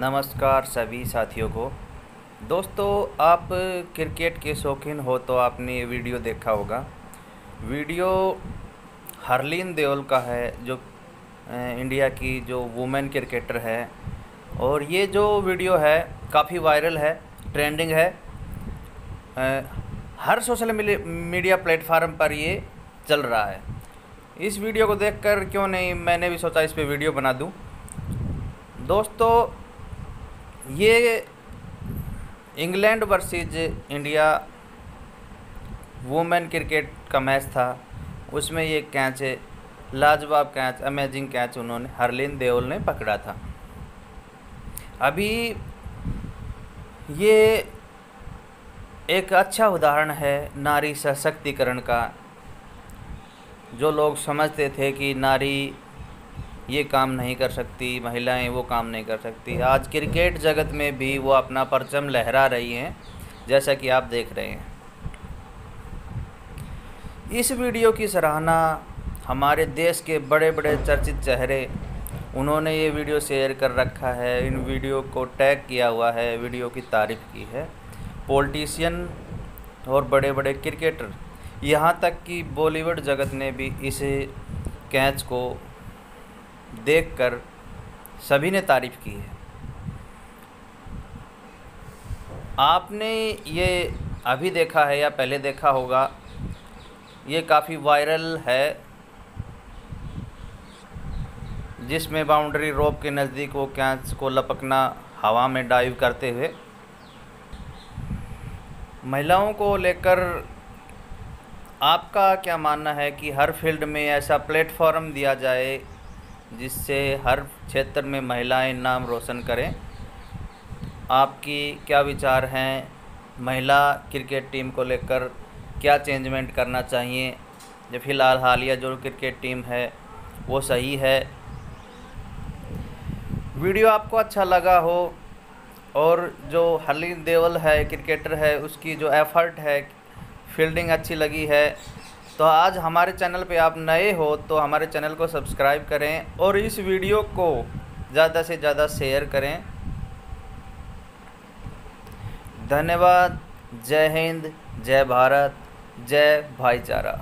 नमस्कार सभी साथियों को। दोस्तों, आप क्रिकेट के शौकीन हो तो आपने ये वीडियो देखा होगा। वीडियो हरलीन देओल का है, जो इंडिया की जो वुमेन क्रिकेटर है। और ये जो वीडियो है, काफ़ी वायरल है, ट्रेंडिंग है। हर सोशल मीडिया प्लेटफार्म पर ये चल रहा है। इस वीडियो को देखकर क्यों नहीं, मैंने भी सोचा इस पर वीडियो बना दूँ। दोस्तों ये England versus India women cricket का मैच था। उसमें ये कैच, लाजवाब कैच अमेजिंग कैच उन्होंने, हरलिन देओल ने पकड़ा था। अभी ये एक अच्छा उदाहरण है नारी सशक्तिकरण का। जो लोग समझते थे कि नारी ये काम नहीं कर सकती, महिलाएँ वो काम नहीं कर सकती। आज क्रिकेट जगत में भी वो अपना परचम लहरा रही हैं, जैसा कि आप देख रहे हैं। इस वीडियो की सराहना हमारे देश के बड़े बड़े चर्चित चेहरे, उन्होंने ये वीडियो शेयर कर रखा है। इन वीडियो को टैग किया हुआ है, वीडियो की तारीफ़ की है। पॉलिटिशियन और बड़े बड़े क्रिकेटर, यहाँ तक कि बॉलीवुड जगत ने भी इस कैच को देखकर सभी ने तारीफ़ की है। आपने ये अभी देखा है या पहले देखा होगा, ये काफ़ी वायरल है, जिसमें बाउंड्री रोप के नज़दीक वो कैच को लपकना हवा में डाइव करते हुए महिलाओं को लेकर आपका क्या मानना है कि हर फ़ील्ड में ऐसा प्लेटफॉर्म दिया जाए जिससे हर क्षेत्र में महिलाएँ नाम रोशन करें। आपकी क्या विचार हैं? महिला क्रिकेट टीम को लेकर क्या चेंजमेंट करना चाहिए? जो फ़िलहाल हालिया जो क्रिकेट टीम है, वो सही है। वीडियो आपको अच्छा लगा हो और जो हली देवल है, क्रिकेटर है, उसकी जो एफ़र्ट है, फील्डिंग अच्छी लगी है तो आज हमारे चैनल पे आप नए हो तो हमारे चैनल को सब्सक्राइब करें और इस वीडियो को ज़्यादा से ज़्यादा शेयर करें। धन्यवाद। जय हिंद, जय भारत, जय भाईचारा।